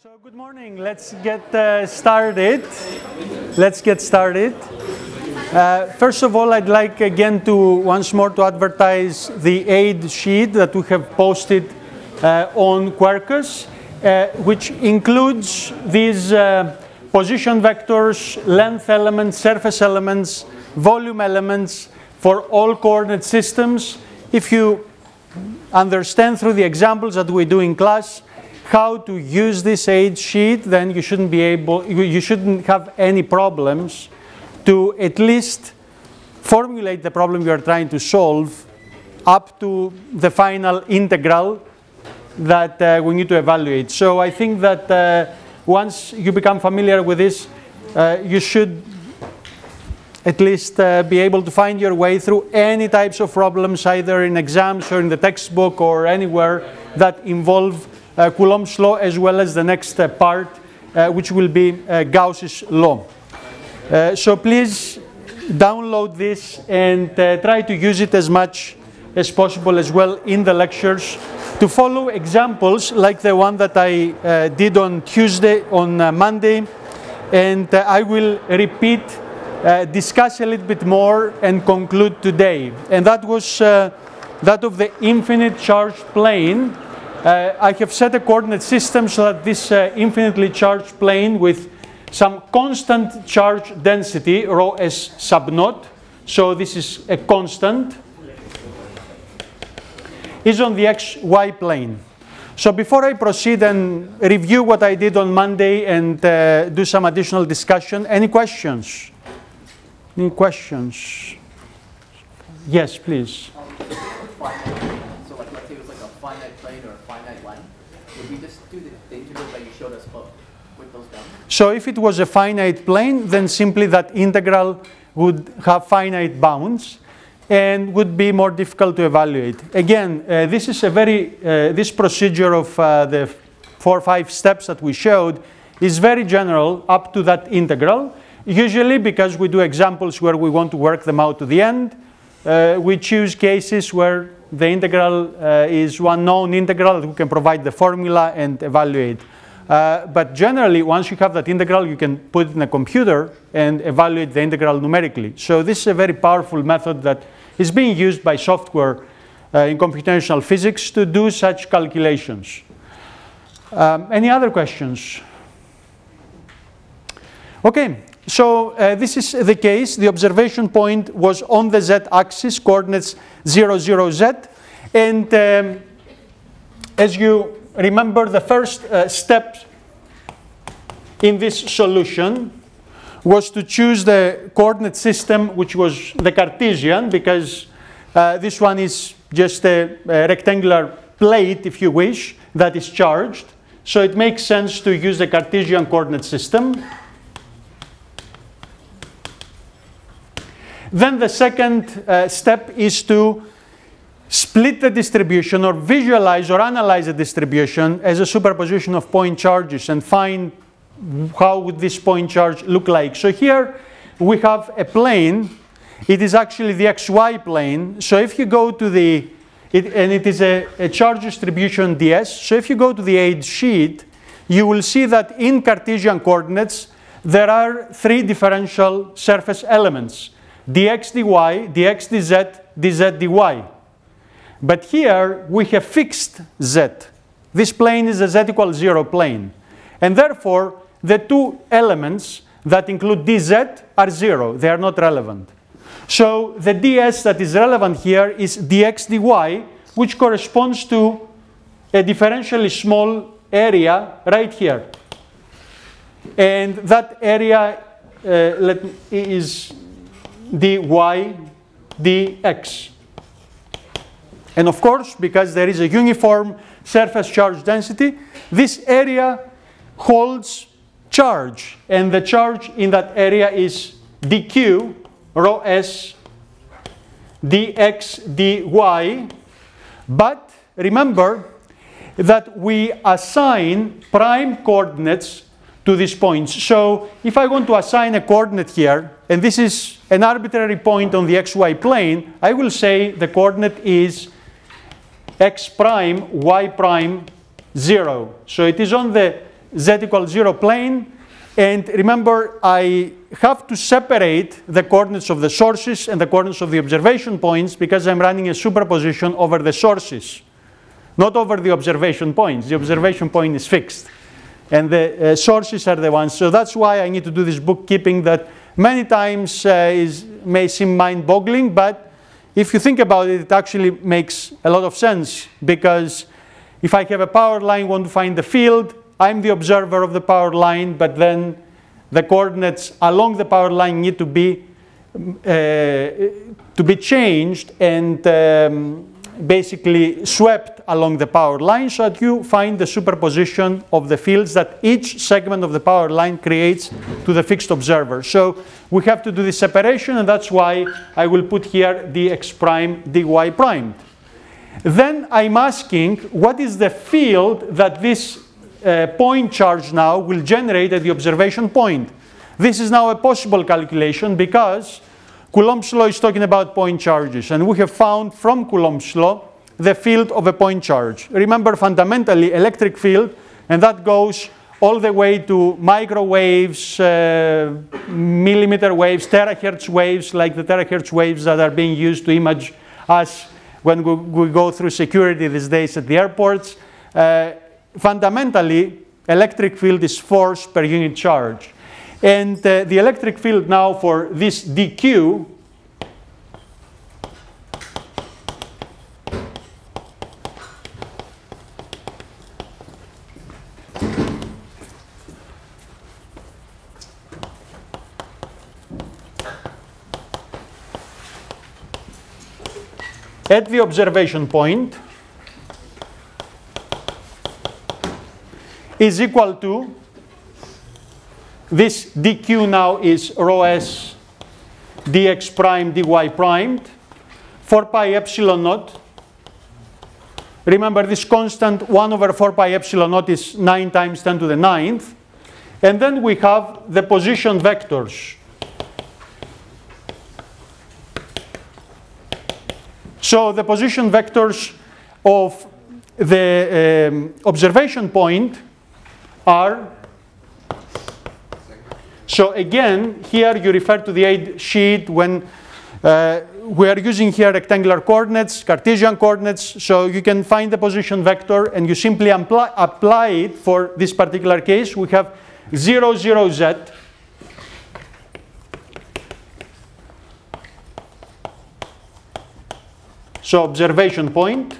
So good morning. Let's get uh, started. Let's get started. Uh, first of all, I'd like again to once more to advertise the aid sheet that we have posted uh, on Quercus, uh, which includes these uh, position vectors, length elements, surface elements, volume elements for all coordinate systems. If you understand through the examples that we do in class, how to use this aid sheet, then you shouldn't be able, you shouldn't have any problems to at least formulate the problem you are trying to solve up to the final integral that uh, we need to evaluate. So I think that uh, once you become familiar with this, uh, you should at least uh, be able to find your way through any types of problems, either in exams or in the textbook or anywhere that involve Coulomb's law as well as the next uh, part, uh, which will be Gauss's law. so please download this and try to use it as much as possible as well in the lectures to follow examples like the one that I uh, did on Tuesday, on uh, Monday, and uh, I will repeat, discuss a little bit more, and conclude today. And that was that of the infinite charged plane uh, I have set a coordinate system so that this uh, infinitely charged plane with some constant charge density, rho s sub naught, so this is a constant, is on the xy plane. So before I proceed and review what I did on Monday and uh, do some additional discussion, any questions? Any questions? Yes, please. So if it was a finite plane, then simply that integral would have finite bounds and would be more difficult to evaluate. Again, uh, this is a very, uh, this procedure of uh, the four or five steps that we showed is very general up to that integral. Usually because we do examples where we want to work them out to the end, uh, we choose cases where the integral uh, is one known integral that we can provide the formula and evaluate. Uh, but generally, once you have that integral, you can put it in a computer and evaluate the integral numerically. So this is a very powerful method that is being used by software uh, in computational physics to do such calculations. Um, any other questions? Okay, so uh, this is the case. The observation point was on the z-axis, coordinates 0, 0, z. And um, as you remember the first uh, step in this solution was to choose the coordinate system which was the Cartesian because uh, this one is just a, a, rectangular plate if you wish that is charged. So it makes sense to use the Cartesian coordinate system. Then the second uh, step is to split the distribution or visualize or analyze the distribution as a superposition of point charges and find how would this point charge look like. So here we have a plane. It is actually the xy plane. So if you go to the, it, and it is a, a charge distribution ds. So if you go to the aid sheet, you will see that in Cartesian coordinates, there are three differential surface elements, dx dy, dx dz, dz dy. But here we have fixed z. This plane is a z equals 0 plane. And therefore, the two elements that include dz are 0. They are not relevant. So the ds that is relevant here is dx dy, which corresponds to a differentially small area right here. And that area uh, is dy dx. And of course, because there is a uniform surface charge density, this area holds charge. And the charge in that area is dq, rho s, dx, dy. But remember that we assign prime coordinates to these points. So if I want to assign a coordinate here, and this is an arbitrary point on the xy plane, I will say the coordinate is x prime, y prime, 0. So it is on the z equals 0 plane. And remember, I have to separate the coordinates of the sources and the coordinates of the observation points because I'm running a superposition over the sources, not over the observation points. The observation point is fixed. And the uh, sources are the ones. So that's why I need to do this bookkeeping that many times uh, is, may seem mind-boggling, but if you think about it, it actually makes a lot of sense because if I have a power line, want to find the field, I'm the observer of the power line, but then the coordinates along the power line need to be uh, to be changed and um, basically swept along the power line so that you find the superposition of the fields that each segment of the power line creates to the fixed observer. So we have to do this separation and that's why I will put here dx prime dy prime. Then I'm asking what is the field that this uh, point charge now will generate at the observation point. This is now a possible calculation because Coulomb's law is talking about point charges and we have found from Coulomb's law the field of a point charge. Remember fundamentally electric field and that goes all the way to microwaves, uh, millimeter waves, terahertz waves like the terahertz waves that are being used to image us when we, we go through security these days at the airports. Uh, fundamentally, electric field is force per unit charge. And uh, the electric field now for this dq at the observation point is equal to this dq now is rho s dx prime dy primed 4 pi epsilon naught. Remember this constant 1 over 4 pi epsilon naught is 9 times 10 to the ninth. And then we have the position vectors. So the position vectors of the um, observation point are so again, here you refer to the aid sheet when uh, we are using here rectangular coordinates, Cartesian coordinates, so you can find the position vector and you simply apply, apply it for this particular case. We have 0, 0, z. So observation point.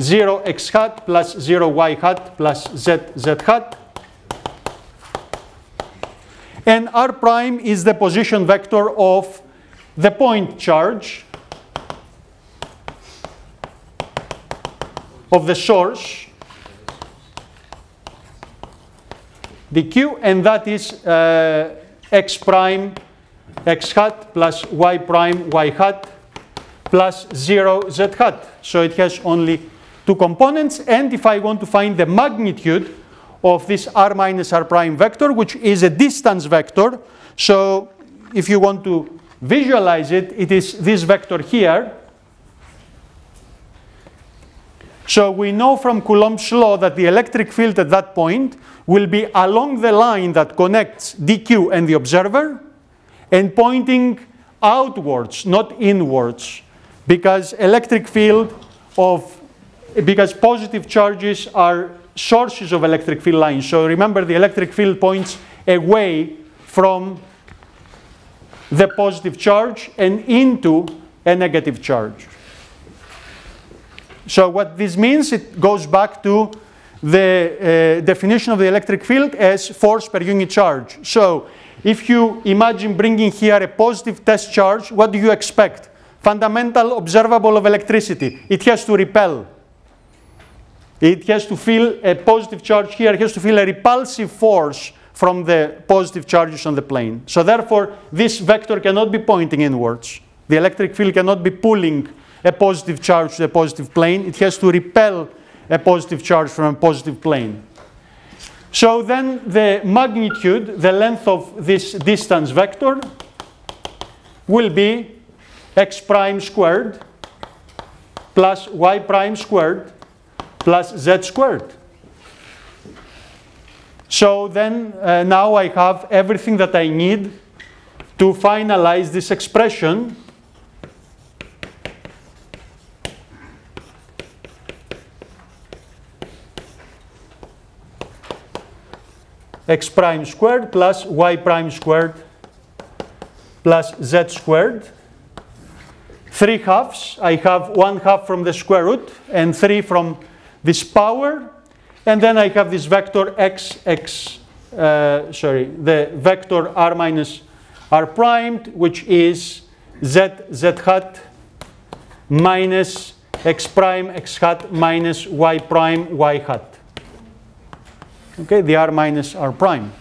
0 x hat plus 0 y hat plus z z hat. And r prime is the position vector of the point charge of the source the q and that is uh, x prime x hat plus y prime y hat plus 0 z hat. So it has only two components. And if I want to find the magnitude of this r minus r prime vector, which is a distance vector, so if you want to visualize it, it is this vector here. So we know from Coulomb's law that the electric field at that point will be along the line that connects dq and the observer and pointing outwards, not inwards, because electric field of because positive charges are sources of electric field lines. So remember the electric field points away from the positive charge and into a negative charge. So what this means, it goes back to the uh, definition of the electric field as force per unit charge. So if you imagine bringing here a positive test charge, what do you expect? Fundamental observable of electricity. It has to repel. It has to feel a positive charge here, it has to feel a repulsive force from the positive charges on the plane. So therefore, this vector cannot be pointing inwards. The electric field cannot be pulling a positive charge to a positive plane. It has to repel a positive charge from a positive plane. So then the magnitude, the length of this distance vector will be x prime squared plus y prime squared plus z squared. So then uh, now I have everything that I need to finalize this expression x prime squared plus y prime squared plus z squared. Three halves, I have one half from the square root and three from this power. And then I have this vector x, x, uh, sorry, the vector r minus r primed, which is z, z hat minus x prime, x hat minus y prime, y hat okay, the r minus r prime.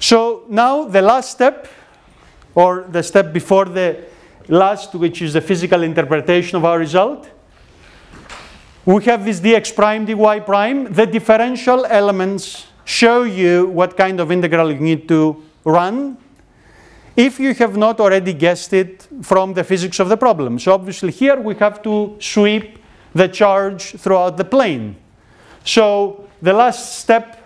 So now the last step, or the step before the last, which is the physical interpretation of our result, we have this dx prime, dy prime. The differential elements show you what kind of integral you need to run if you have not already guessed it from the physics of the problem. So obviously here we have to sweep the charge throughout the plane. So the last step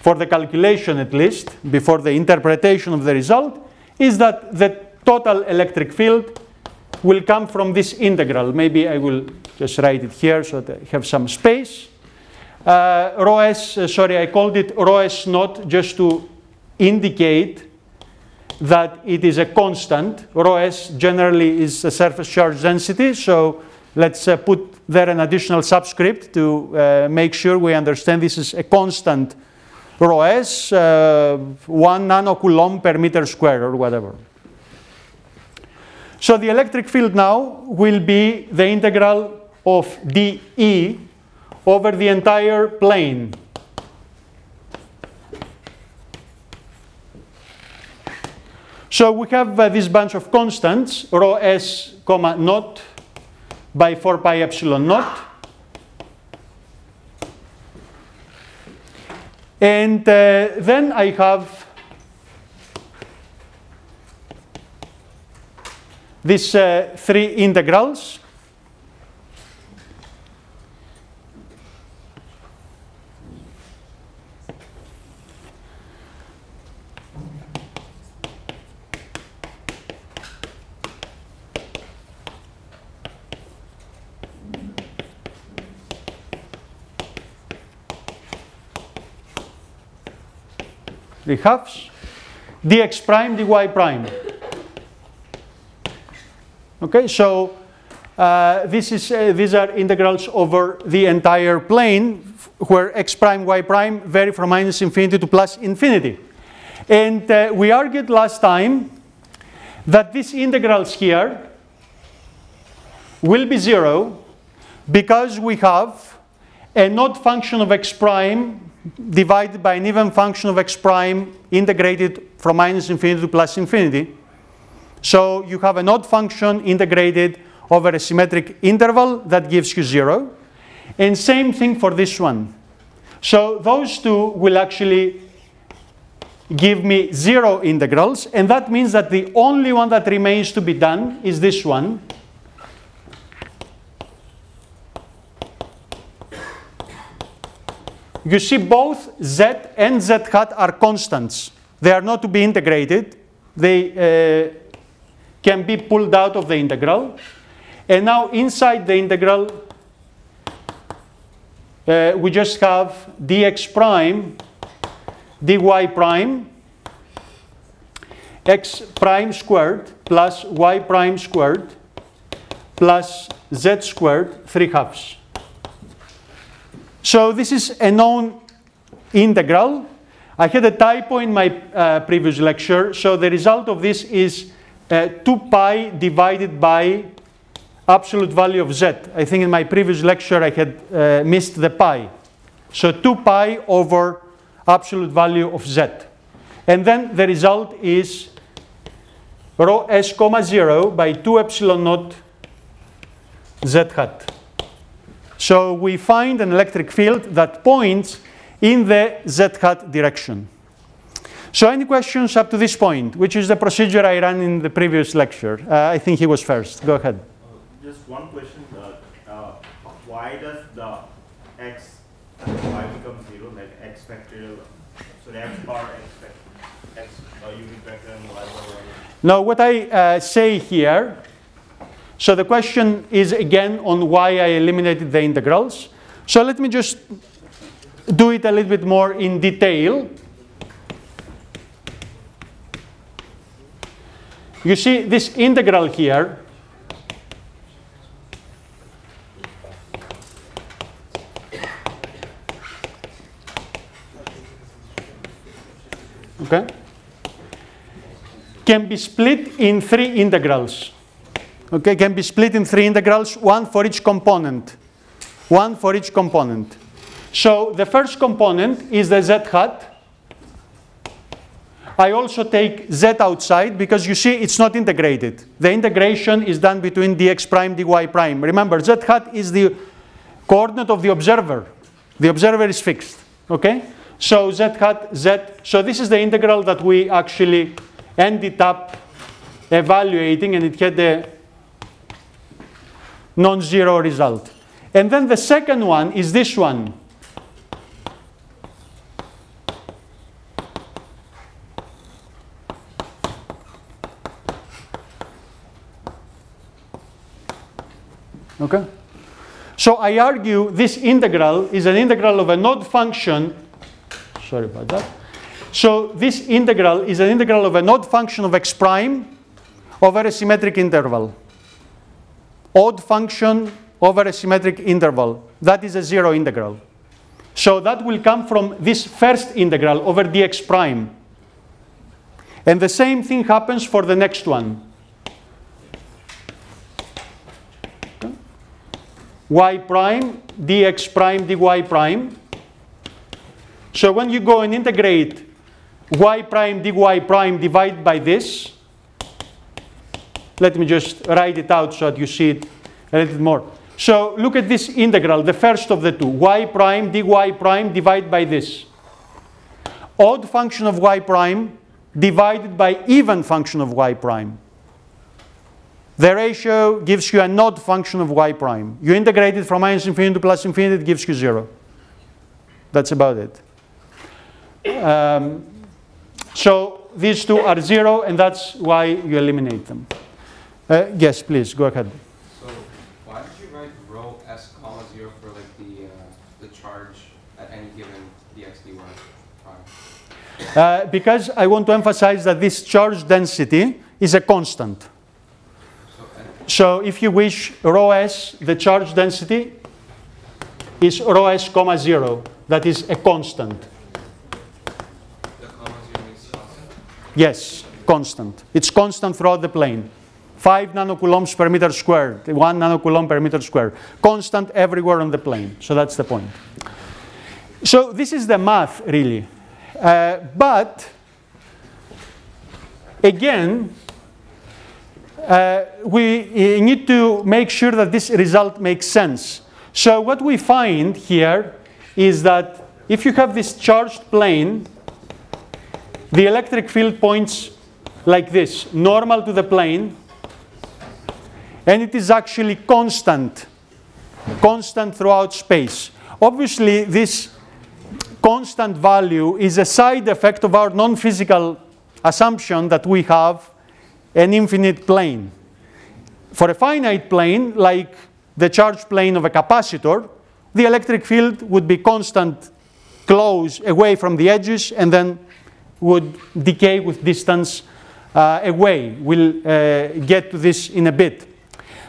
for the calculation at least, before the interpretation of the result, is that the total electric field will come from this integral. Maybe I will just write it here so that I have some space. Uh, rho s, uh, sorry, I called it rho s naught just to indicate that it is a constant. Rho s generally is a surface charge density, so let's uh, put there an additional subscript to uh, make sure we understand this is a constant rho s, uh, 1 nanocoulomb per meter square or whatever. So the electric field now will be the integral of dE over the entire plane. So we have uh, this bunch of constants, rho s comma naught by 4 pi epsilon naught. And uh, then I have these uh, three integrals. the halves, dx prime, dy prime. Okay, so uh, this is, uh, these are integrals over the entire plane where x prime, y prime vary from minus infinity to plus infinity. And uh, we argued last time that these integrals here will be zero because we have an odd function of x prime divided by an even function of x prime integrated from minus infinity to plus infinity. So you have an odd function integrated over a symmetric interval that gives you zero. And same thing for this one. So those two will actually give me zero integrals. And that means that the only one that remains to be done is this one. You see both z and z hat are constants. They are not to be integrated. They uh, can be pulled out of the integral. And now inside the integral, uh, we just have dx prime, dy prime, x prime squared plus y prime squared plus z squared, 3 halves. So this is a known integral. I had a typo in my uh, previous lecture, so the result of this is uh, 2 pi divided by absolute value of z. I think in my previous lecture I had uh, missed the pi. So 2 pi over absolute value of z. And then the result is rho s comma 0 by 2 epsilon naught z hat. So we find an electric field that points in the z hat direction. So any questions up to this point, which is the procedure I ran in the previous lecture? Uh, I think he was first. Go ahead. Uh, just one question. Uh, uh why does the x and become zero, like x factorial? So the x bar x, x uh, unit vector and y bar y. Now, what I uh, say here, so the question is again on why I eliminated the integrals. So let me just do it a little bit more in detail. You see this integral here, okay, can be split in three integrals. Okay, can be split in three integrals, one for each component. One for each component. So the first component is the z hat. I also take z outside because you see it's not integrated. The integration is done between dx prime, dy prime. Remember, z hat is the coordinate of the observer. The observer is fixed, okay? So z hat, z, so this is the integral that we actually ended up evaluating and it had a non-zero result. And then the second one is this one. Okay? So I argue this integral is an integral of an odd function. Sorry about that. So this integral is an integral of an odd function of x prime over a symmetric interval. Odd function over a symmetric interval. That is a zero integral. So that will come from this first integral over dx prime. And the same thing happens for the next one. Y prime dx prime dy prime. So when you go and integrate y prime dy prime divided by this, let me just write it out so that you see it a little more. So look at this integral, the first of the two, y prime dy prime divided by this. Odd function of y prime divided by even function of y prime. The ratio gives you an odd function of y prime. You integrate it from minus infinity to plus infinity, it gives you zero. That's about it. Um, so these two are zero, and that's why you eliminate them. Uh, yes, please, go ahead. So why did you write rho s comma zero for like the uh, the charge at any given dx dy prime? Uh, because I want to emphasize that this charge density is a constant. So if you wish, rho s, the charge density, is rho s comma 0. That is a zero constant. Yes, constant. It's constant throughout the plane. 5 nanocoulombs per meter squared, 1 nanocoulomb per meter squared. Constant everywhere on the plane. So that's the point. So this is the math, really. Uh, but again, uh, we uh, need to make sure that this result makes sense. So what we find here is that if you have this charged plane, the electric field points like this, normal to the plane, and it is actually constant, constant throughout space. Obviously, this constant value is a side effect of our non-physical assumption that we have an infinite plane. For a finite plane, like the charge plane of a capacitor, the electric field would be constant close away from the edges and then would decay with distance uh, away. We'll uh, get to this in a bit.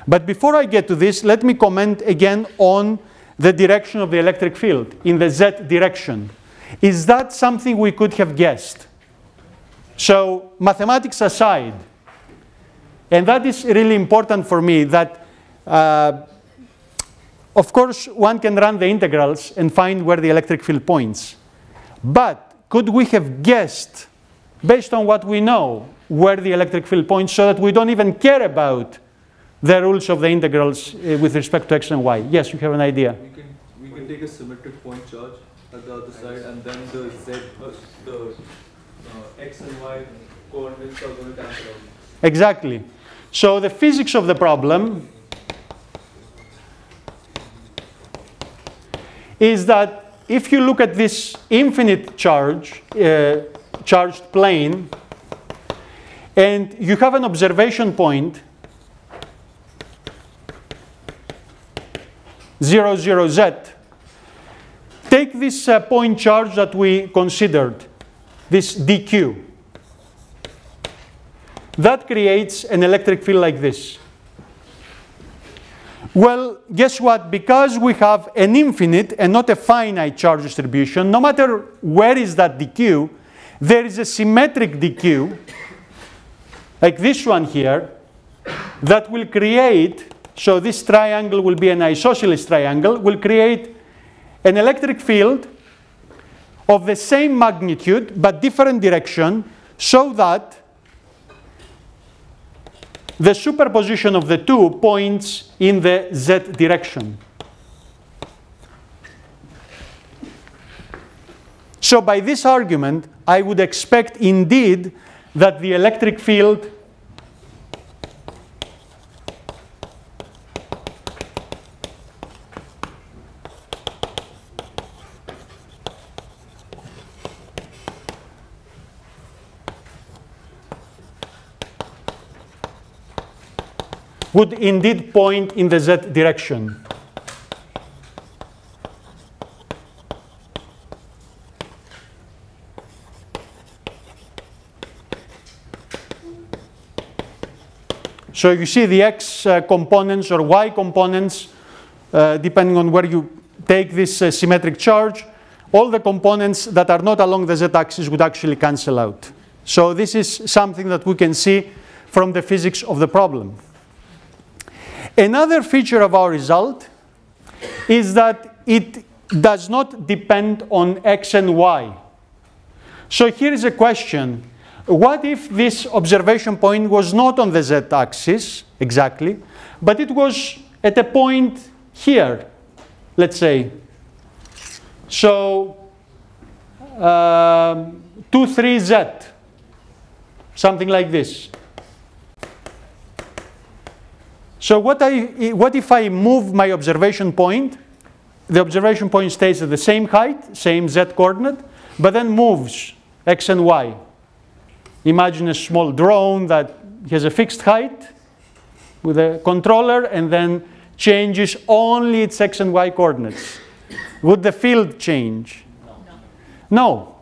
But before I get to this, let me comment again on the direction of the electric field in the z direction. Is that something we could have guessed? So mathematics aside, and that is really important for me that, uh, of course, one can run the integrals and find where the electric field points. But could we have guessed, based on what we know, where the electric field points so that we don't even care about the rules of the integrals uh, with respect to x and y? Yes, you have an idea. We can we can take a symmetric point charge at the other side, and then the z, uh, the uh, x and y coordinates are going to cancel out. Exactly. So the physics of the problem is that if you look at this infinite charge, uh, charged plane, and you have an observation point, 0, 0, z, take this uh, point charge that we considered, this dq. That creates an electric field like this. Well, guess what? Because we have an infinite and not a finite charge distribution, no matter where is that dq, there is a symmetric dq, like this one here, that will create, so this triangle will be an isosceles triangle, will create an electric field of the same magnitude but different direction so that the superposition of the two points in the z direction. So by this argument, I would expect indeed that the electric field would indeed point in the z direction. So you see the x uh, components or y components, uh, depending on where you take this uh, symmetric charge, all the components that are not along the z-axis would actually cancel out. So this is something that we can see from the physics of the problem. Another feature of our result is that it does not depend on x and y. So here is a question. What if this observation point was not on the z-axis exactly, but it was at a point here, let's say. So um, 2, 3, z, something like this. So what, I, what if I move my observation point? The observation point stays at the same height, same z coordinate, but then moves x and y. Imagine a small drone that has a fixed height with a controller and then changes only its x and y coordinates. Would the field change? No, no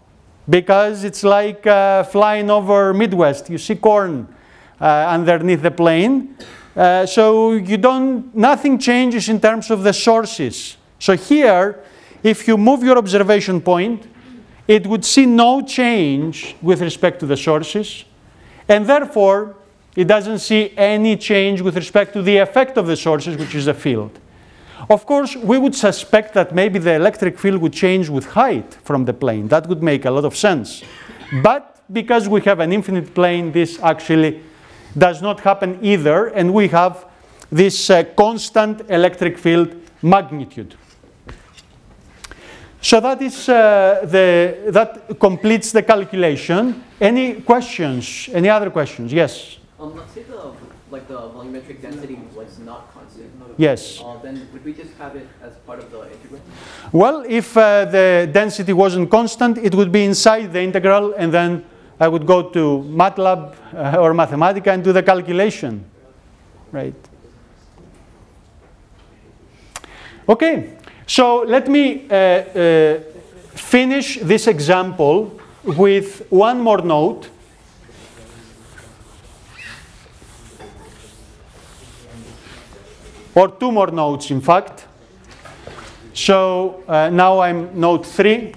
because it's like uh, flying over Midwest. You see corn uh, underneath the plane. Uh, so you don't, nothing changes in terms of the sources. So here, if you move your observation point, it would see no change with respect to the sources, and therefore it doesn't see any change with respect to the effect of the sources, which is the field. Of course, we would suspect that maybe the electric field would change with height from the plane. That would make a lot of sense. But because we have an infinite plane, this actually does not happen either, and we have this uh, constant electric field magnitude. So that is uh, the that completes the calculation. Any questions? Any other questions? Yes. Um, let's say the like the volumetric density was not constant. Yes. Uh, then would we just have it as part of the integral? Well, if uh, the density wasn't constant, it would be inside the integral, and then I would go to MATLAB uh, or Mathematica and do the calculation, right? Okay, so let me uh, uh, finish this example with one more note. Or two more notes, in fact. So uh, now I'm note three.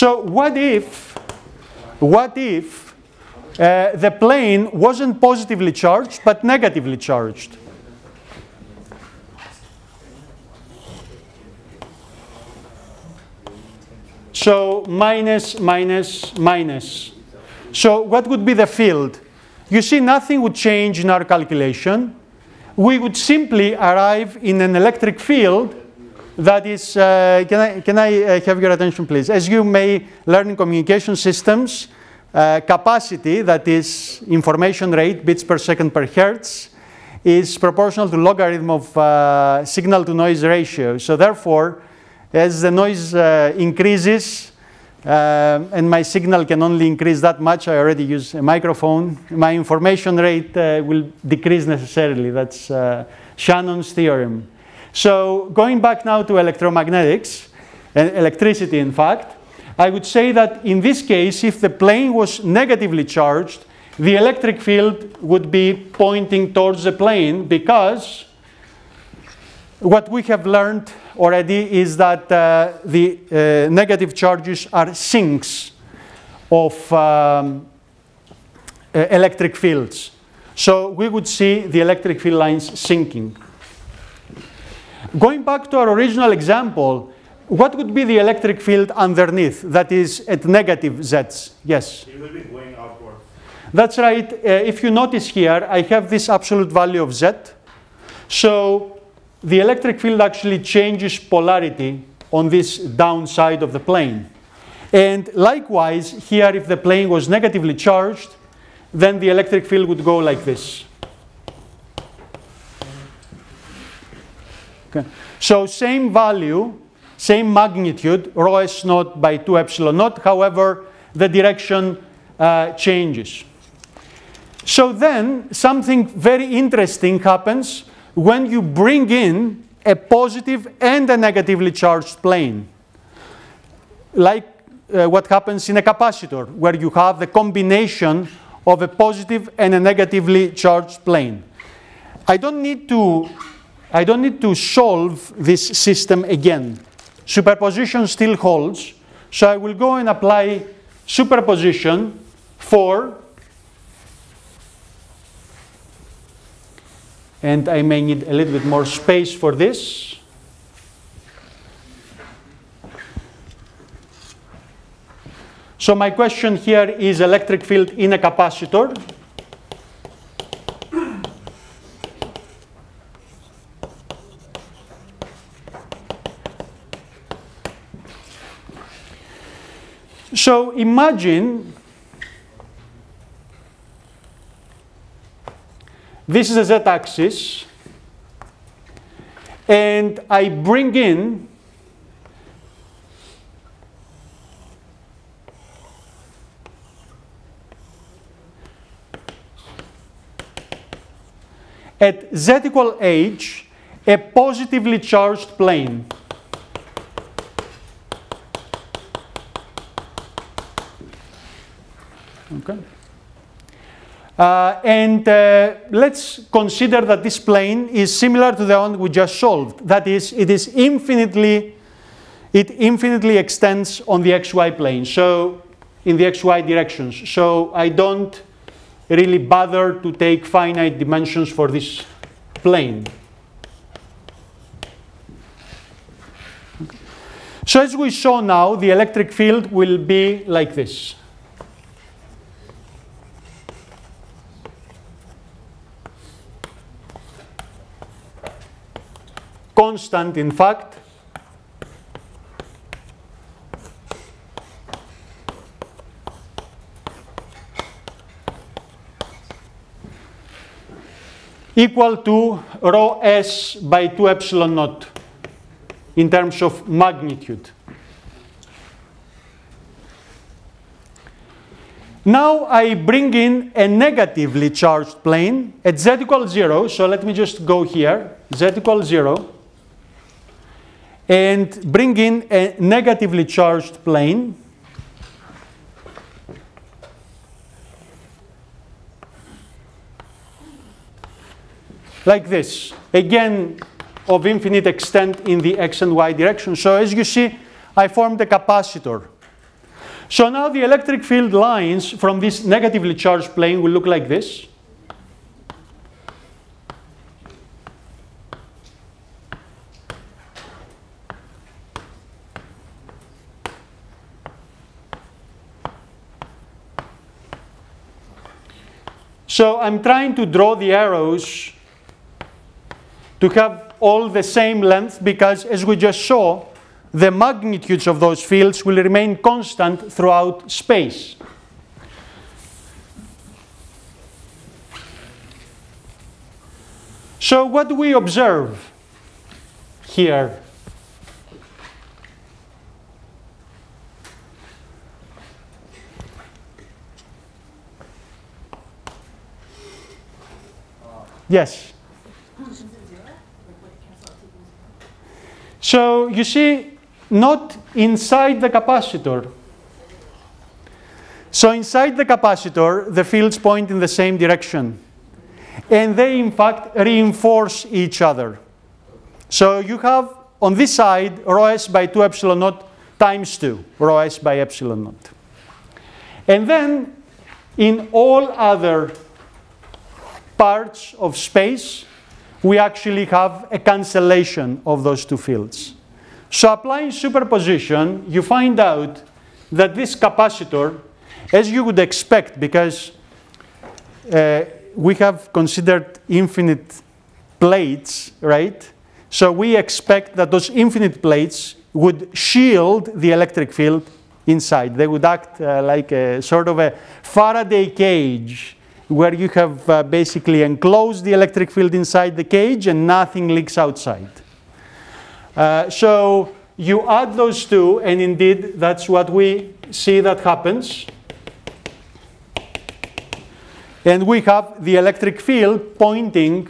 So what if, what if uh, the plane wasn't positively charged but negatively charged? So minus, minus, minus. So what would be the field? You see nothing would change in our calculation. We would simply arrive in an electric field that is, uh, can I, can I uh, have your attention please? As you may learn in communication systems, uh, capacity, that is information rate, bits per second per hertz, is proportional to logarithm of uh, signal to noise ratio. So therefore, as the noise uh, increases, uh, and my signal can only increase that much, I already use a microphone, my information rate will decrease necessarily. That's Shannon's theorem. So going back now to electromagnetics, and electricity in fact, I would say that in this case, if the plane was negatively charged, the electric field would be pointing towards the plane because what we have learned already is that uh, the uh, negative charges are sinks of um, uh, electric fields. So we would see the electric field lines sinking. Going back to our original example, what would be the electric field underneath that is at negative z's? Yes? It will be going outward. That's right. Uh, if you notice here, I have this absolute value of z. So the electric field actually changes polarity on this downside of the plane. And likewise, here if the plane was negatively charged, then the electric field would go like this. Okay. So same value, same magnitude, rho s naught by 2 epsilon naught. However, the direction uh, changes. So then something very interesting happens when you bring in a positive and a negatively charged plane. Like uh, what happens in a capacitor, where you have the combination of a positive and a negatively charged plane. I don't need to, I don't need to solve this system again. Superposition still holds, so I will go and apply superposition for and I may need a little bit more space for this. So my question here is electric field in a capacitor. So imagine this is a z-axis and I bring in at z equal h a positively charged plane. Uh, and uh, let's consider that this plane is similar to the one we just solved. That is, it is infinitely, it infinitely extends on the xy plane, so in the xy directions. So I don't really bother to take finite dimensions for this plane. So as we saw now, the electric field will be like this. Constant, in fact. equal to rho s by 2 epsilon naught in terms of magnitude. Now I bring in a negatively charged plane at z equals 0. So let me just go here, z equals 0, and bring in a negatively charged plane. Like this. Again, of infinite extent in the x and y direction. So as you see, I formed a capacitor. So now the electric field lines from this negatively charged plane will look like this. So I'm trying to draw the arrows to have all the same length because, as we just saw, the magnitudes of those fields will remain constant throughout space. So what do we observe here? Yes. So you see, not inside the capacitor. So inside the capacitor, the fields point in the same direction. And they, in fact, reinforce each other. So you have, on this side, rho s by 2 epsilon naught times 2, rho s by epsilon naught. And then, in all other parts of space, we actually have a cancellation of those two fields. So applying superposition, you find out that this capacitor, as you would expect, because uh, we have considered infinite plates, right? So we expect that those infinite plates would shield the electric field inside. They would act uh, like a sort of a Faraday cage where you have uh, basically enclosed the electric field inside the cage and nothing leaks outside. Uh, so you add those two, and indeed that's what we see that happens. And we have the electric field pointing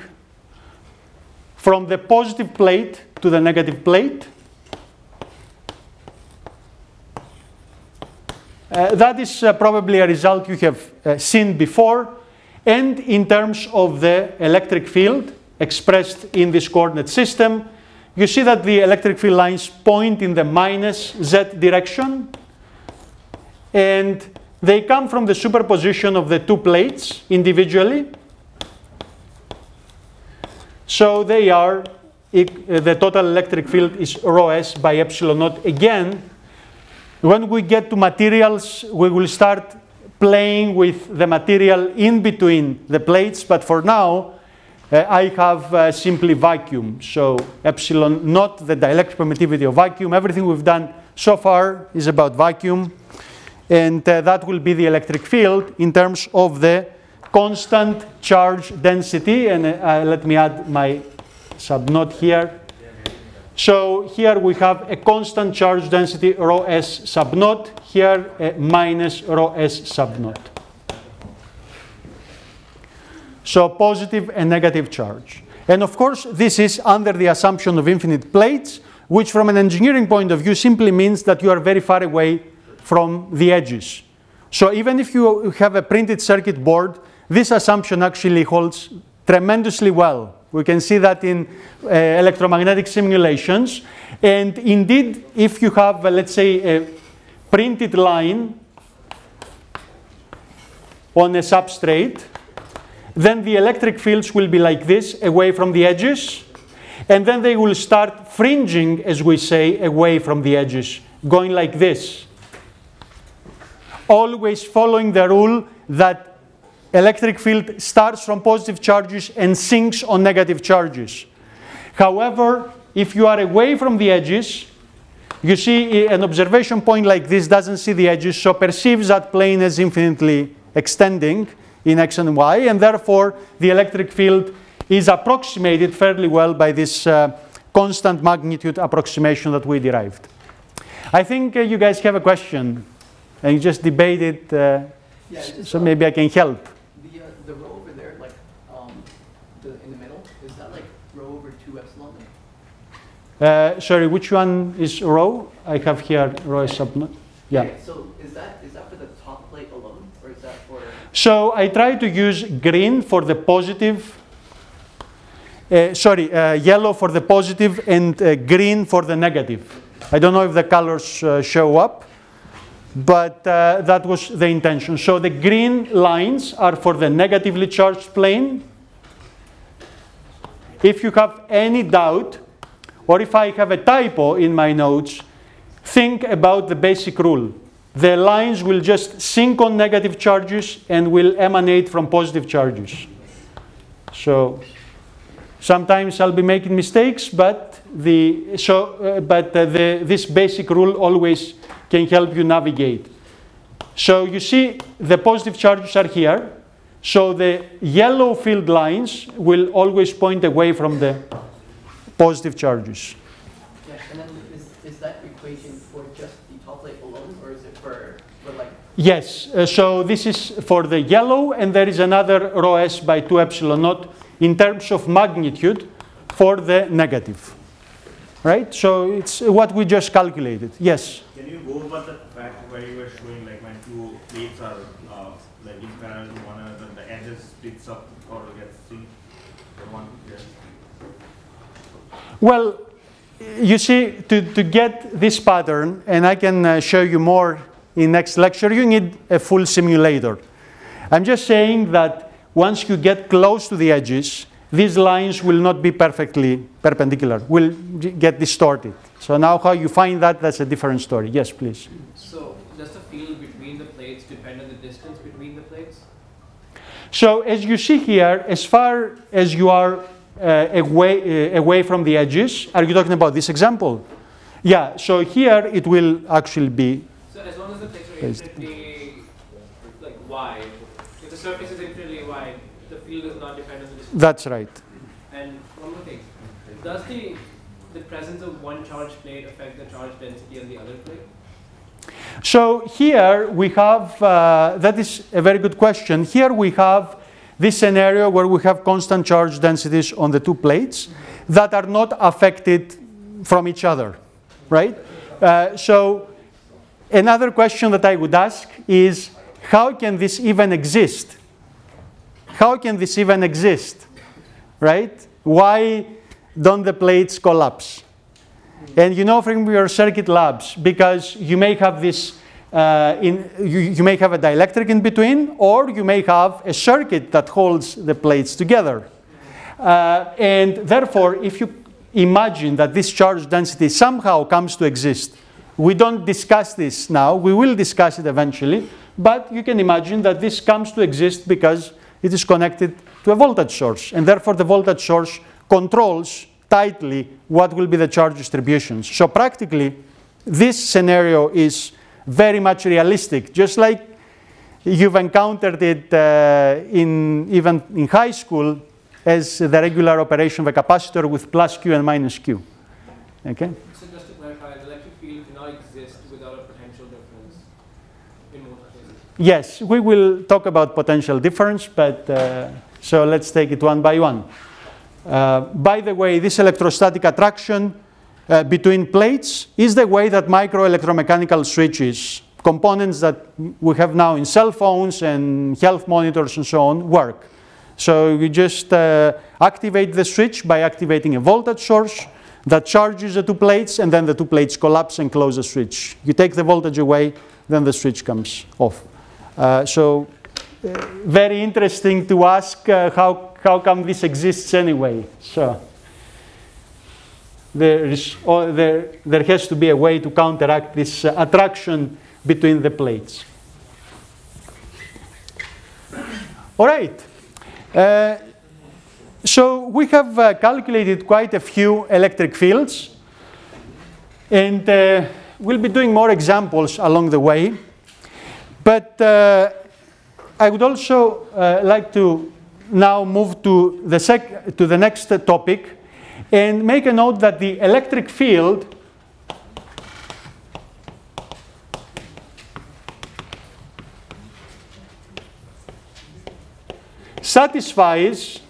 from the positive plate to the negative plate. Uh, that is uh, probably a result you have uh, seen before. And in terms of the electric field expressed in this coordinate system, you see that the electric field lines point in the minus z direction. And they come from the superposition of the two plates individually. So they are, uh, the total electric field is rho s by epsilon naught. Again, when we get to materials, we will start playing with the material in between the plates, but for now, uh, I have uh, simply vacuum. So epsilon naught the dielectric permittivity of vacuum. Everything we've done so far is about vacuum. And uh, that will be the electric field in terms of the constant charge density. And uh, let me add my sub naught here. So here we have a constant charge density rho s sub naught, here a minus rho s sub naught. So positive and negative charge. And of course, this is under the assumption of infinite plates, which from an engineering point of view simply means that you are very far away from the edges. So even if you have a printed circuit board, this assumption actually holds tremendously well. We can see that in uh, electromagnetic simulations. And indeed, if you have, uh, let's say, a printed line on a substrate, then the electric fields will be like this, away from the edges. And then they will start fringing, as we say, away from the edges, going like this. Always following the rule that electric field starts from positive charges and sinks on negative charges. However, if you are away from the edges, you see an observation point like this doesn't see the edges, so perceives that plane as infinitely extending in x and y, and therefore the electric field is approximated fairly well by this uh, constant magnitude approximation that we derived. I think uh, you guys have a question, and you just debate it, uh, Yeah, so maybe I can help. The, uh, the rho over there, like, um, the, in the middle, is that like rho over two epsilon? Uh, sorry, which one is rho? I have here rho is sub. Yeah. Okay, So is that, is that for the top plate alone, or is that for, So I try to use green for the positive, uh, sorry, uh, yellow for the positive and uh, green for the negative. I don't know if the colors uh, show up, but uh, that was the intention. So the green lines are for the negatively charged plane. If you have any doubt, or if I have a typo in my notes, think about the basic rule. The lines will just sink on negative charges and will emanate from positive charges. So Sometimes I'll be making mistakes, but the so uh, but uh, the, this basic rule always can help you navigate. So you see the positive charges are here. So the yellow field lines will always point away from the positive charges. Yeah, and then is, is that equation for just the top plate alone, or is it for, for like, Yes, uh, so this is for the yellow, and there is another rho s by 2 epsilon naught in terms of magnitude for the negative. Right? So it's what we just calculated. Yes. Can you go over the fact where you were showing like when two plates are uh, like in parallel to one another, the edges splits up or gets seen? The one here. Well, you see, to, to get this pattern, and I can uh, show you more in next lecture, you need a full simulator. I'm just saying that once you get close to the edges, these lines will not be perfectly perpendicular, will get distorted. So now how you find that, that's a different story. Yes, please. So does the field between the plates depend on the distance between the plates? So as you see here, as far as you are away, uh, away from the edges, are you talking about this example? Yeah, so here it will actually be, So as long as the plates is infinitely like wide, if the surface is infinitely wide, the field is not dependent on the distance. that's right. And one more thing, does the the presence of one charged plate affect the charge density on the other plate? So here we have, uh, that is a very good question. Here we have this scenario where we have constant charge densities on the two plates that are not affected from each other, right? Uh, so another question that I would ask is, how can this even exist? How can this even exist, right? Why don't the plates collapse? And you know from your circuit labs, because you may have this, uh, in, you, you may have a dielectric in between, or you may have a circuit that holds the plates together. Uh, and therefore, if you imagine that this charge density somehow comes to exist, we don't discuss this now, we will discuss it eventually, but you can imagine that this comes to exist because it is connected to a voltage source, and therefore the voltage source controls tightly what will be the charge distributions. So practically, this scenario is very much realistic, just like you've encountered it uh, in even in high school as the regular operation of a capacitor with plus Q and minus Q. Okay? So just to clarify, the electric field cannot exist without a potential difference in most cases. Yes, we will talk about potential difference, but uh, so let's take it one by one. Uh, by the way, this electrostatic attraction uh, between plates is the way that microelectromechanical switches, components that we have now in cell phones and health monitors and so on, work. So you just uh, activate the switch by activating a voltage source that charges the two plates, and then the two plates collapse and close the switch. You take the voltage away, then the switch comes off. Uh, so uh, very interesting to ask uh, how, how come this exists anyway. So there, is, oh, there, there has to be a way to counteract this uh, attraction between the plates. All right. Uh, so we have uh, calculated quite a few electric fields, and uh, we'll be doing more examples along the way. But uh, I would also uh, like to now move to the, to the next topic and make a note that the electric field satisfies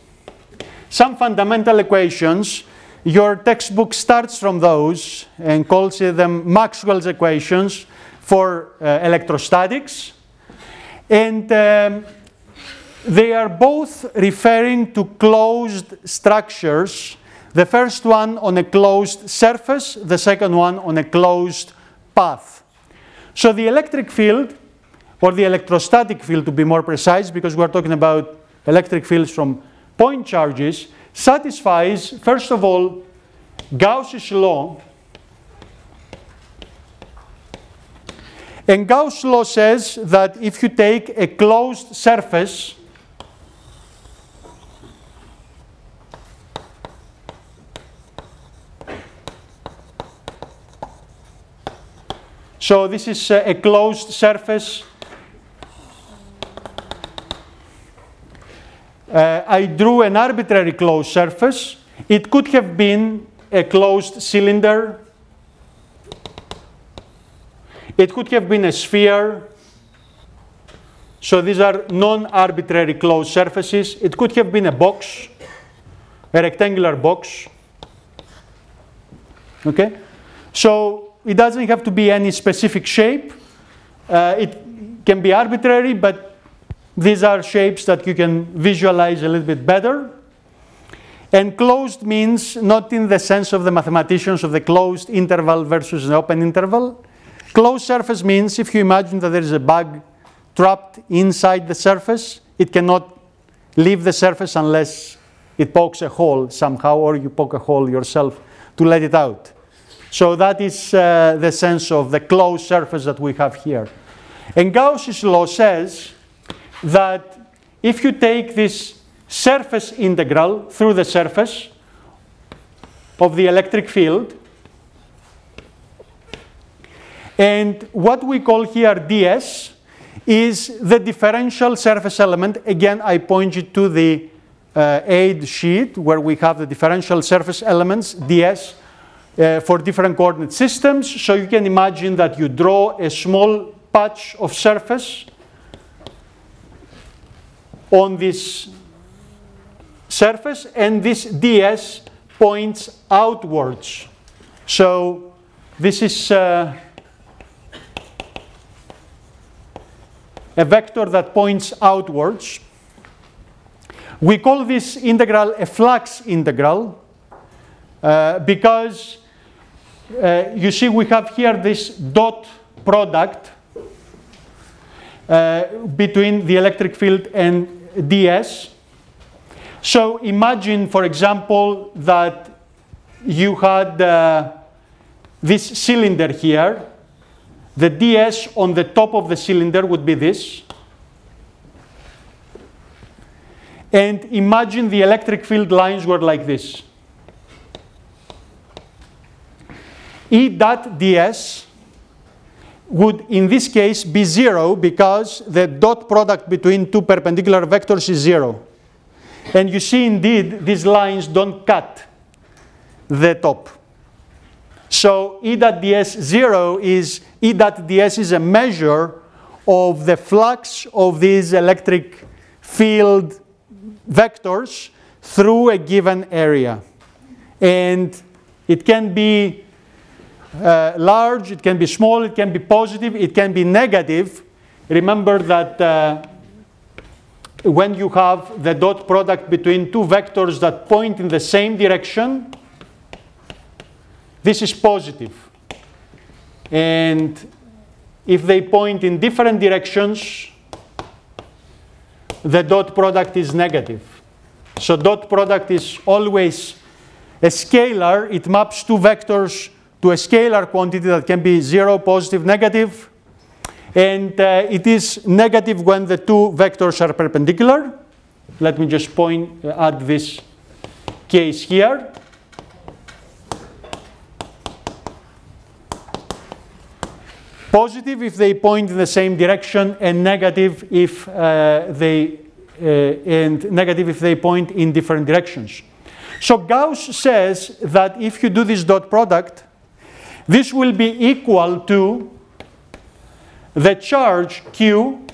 some fundamental equations. Your textbook starts from those and calls them Maxwell's equations for uh, electrostatics. And um, they are both referring to closed structures. The first one on a closed surface, the second one on a closed path. So the electric field, or the electrostatic field to be more precise, because we're talking about electric fields from point charges, satisfies, first of all, Gauss's law. And Gauss's law says that if you take a closed surface, So this is uh, a closed surface. Uh, I drew an arbitrary closed surface. It could have been a closed cylinder. It could have been a sphere. So these are non-arbitrary closed surfaces. It could have been a box, a rectangular box. Okay? So it doesn't have to be any specific shape. Uh, it can be arbitrary, but these are shapes that you can visualize a little bit better. And closed means not in the sense of the mathematicians of the closed interval versus an open interval. Closed surface means if you imagine that there is a bug trapped inside the surface, it cannot leave the surface unless it pokes a hole somehow or you poke a hole yourself to let it out. So that is uh, the sense of the closed surface that we have here. And Gauss's law says that if you take this surface integral through the surface of the electric field, and what we call here ds is the differential surface element. Again, I point you to the uh, aid sheet where we have the differential surface elements, ds, uh, for different coordinate systems. So you can imagine that you draw a small patch of surface on this surface and this ds points outwards. So this is uh, a vector that points outwards. We call this integral a flux integral uh, because uh, you see we have here this dot product uh, between the electric field and ds. So imagine, for example, that you had uh, this cylinder here. The ds on the top of the cylinder would be this. And imagine the electric field lines were like this. E dot ds would in this case be zero because the dot product between two perpendicular vectors is zero. And you see indeed these lines don't cut the top. So E dot ds zero is E dot ds is a measure of the flux of these electric field vectors through a given area. And it can be uh, large, it can be small, it can be positive, it can be negative. Remember that uh, when you have the dot product between two vectors that point in the same direction, this is positive. And if they point in different directions, the dot product is negative. So dot product is always a scalar. It maps two vectors to a scalar quantity that can be 0, positive, negative. And uh, it is negative when the two vectors are perpendicular. Let me just point, uh, add this case here. Positive if they point in the same direction and negative if uh, they uh, and negative if they point in different directions. So Gauss says that if you do this dot product, this will be equal to the charge Q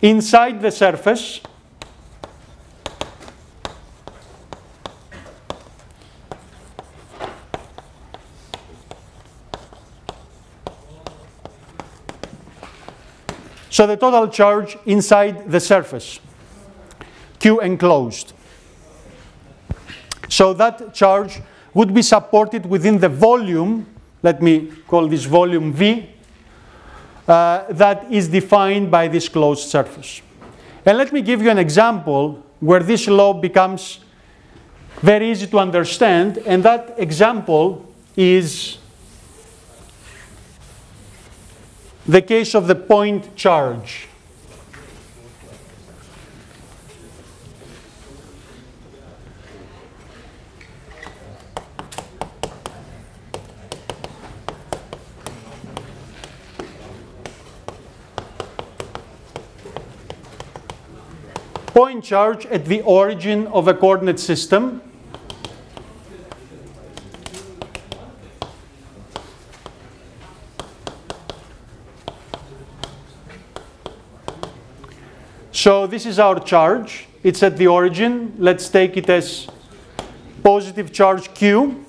inside the surface So the total charge inside the surface, Q enclosed. So that charge would be supported within the volume, let me call this volume V, uh, that is defined by this closed surface. And let me give you an example where this law becomes very easy to understand, and that example is the case of the point charge. Point charge at the origin of a coordinate system. So this is our charge. It's at the origin. Let's take it as positive charge Q.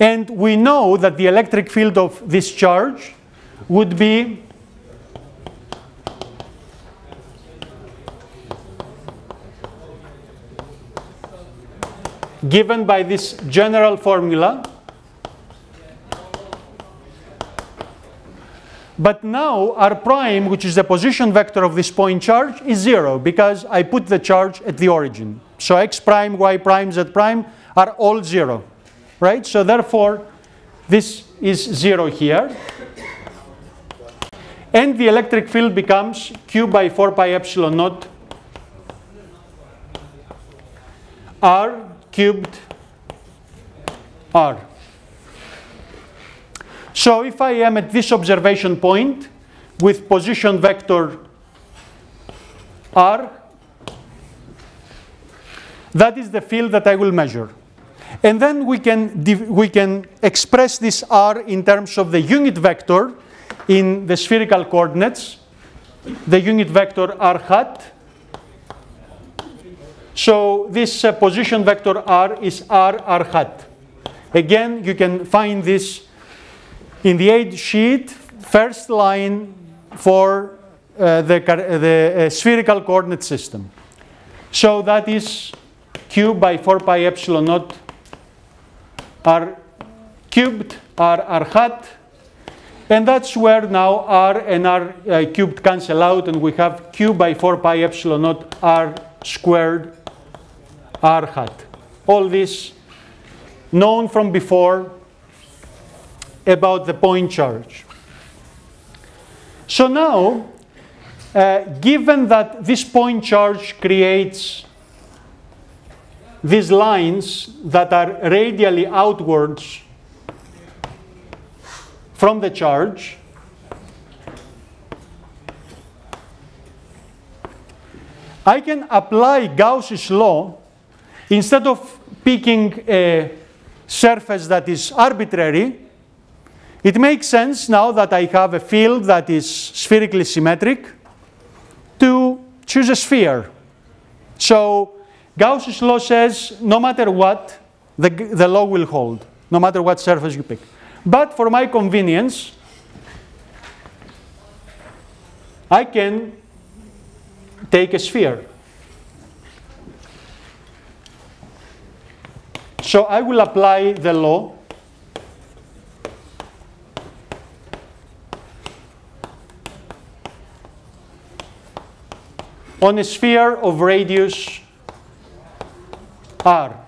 And we know that the electric field of this charge would be given by this general formula. But now r prime, which is the position vector of this point charge, is zero because I put the charge at the origin. So x prime, y prime, z prime are all zero, right? So therefore, this is zero here. And the electric field becomes q by 4 pi epsilon naught r cubed r. So if I am at this observation point with position vector r, that is the field that I will measure. And then we can, we can express this r in terms of the unit vector in the spherical coordinates, the unit vector r hat. So this uh, position vector r is r r hat. Again, you can find this in the aid sheet, first line for uh, the, the uh, spherical coordinate system. So that is q by 4 pi epsilon naught r cubed r r hat. And that's where now r and r uh, cubed cancel out and we have q by 4 pi epsilon naught r squared r hat. All this known from before about the point charge. So now, uh, given that this point charge creates these lines that are radially outwards from the charge, I can apply Gauss's law instead of picking a surface that is arbitrary it makes sense now that I have a field that is spherically symmetric to choose a sphere. So Gauss's law says no matter what, the, the law will hold, no matter what surface you pick. But for my convenience, I can take a sphere. So I will apply the law on a sphere of radius r.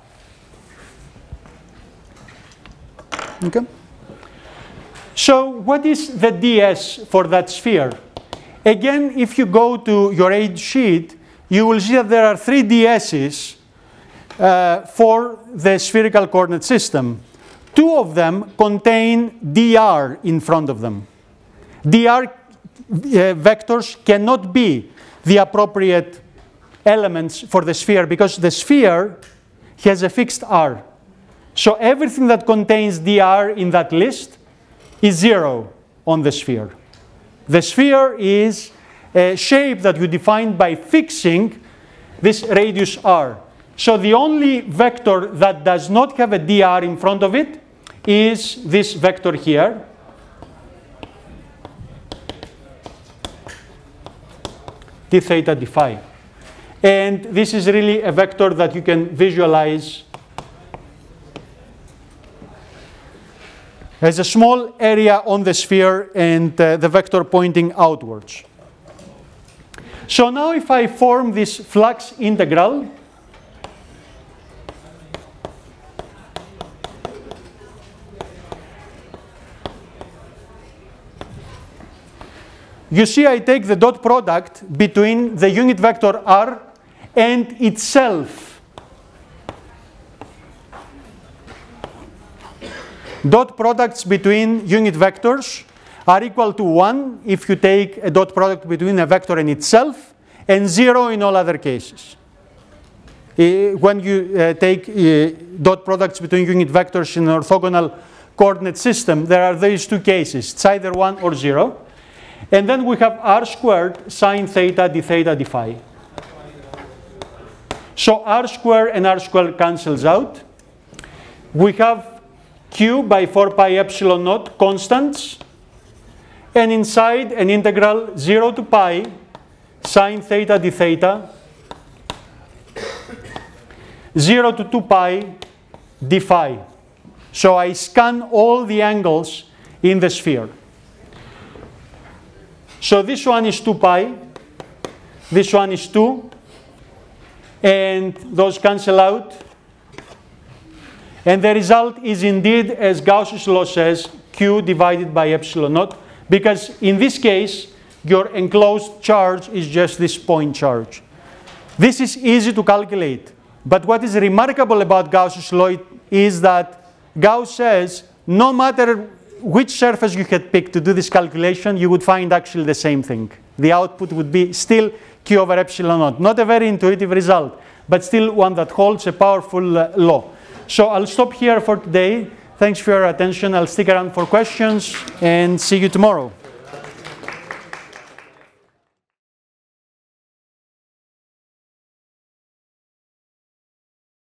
Okay? So what is the ds for that sphere? Again, if you go to your aid sheet, you will see that there are three ds's uh, for the spherical coordinate system. Two of them contain dr in front of them. dr uh, vectors cannot be the appropriate elements for the sphere because the sphere has a fixed r. So everything that contains dr in that list is zero on the sphere. The sphere is a shape that you define by fixing this radius r. So the only vector that does not have a dr in front of it is this vector here. d theta d phi. And this is really a vector that you can visualize as a small area on the sphere and uh, the vector pointing outwards. So now if I form this flux integral, you see I take the dot product between the unit vector r and itself. Dot products between unit vectors are equal to 1 if you take a dot product between a vector and itself, and 0 in all other cases. When you uh, take uh, dot products between unit vectors in an orthogonal coordinate system, there are these two cases. It's either 1 or 0. And then we have r squared sine theta d theta d phi. So r squared and r squared cancels out. We have q by 4 pi epsilon naught constants. And inside an integral 0 to pi sine theta d theta 0 to 2 pi d phi. So I scan all the angles in the sphere. So this one is 2 pi, this one is 2, and those cancel out. And the result is indeed, as Gauss's law says, q divided by epsilon naught, because in this case, your enclosed charge is just this point charge. This is easy to calculate. But what is remarkable about Gauss's law is that Gauss says no matter which surface you had picked to do this calculation, you would find actually the same thing. The output would be still q over epsilon naught. Not a very intuitive result, but still one that holds a powerful uh, law. So I'll stop here for today. Thanks for your attention. I'll stick around for questions and see you tomorrow.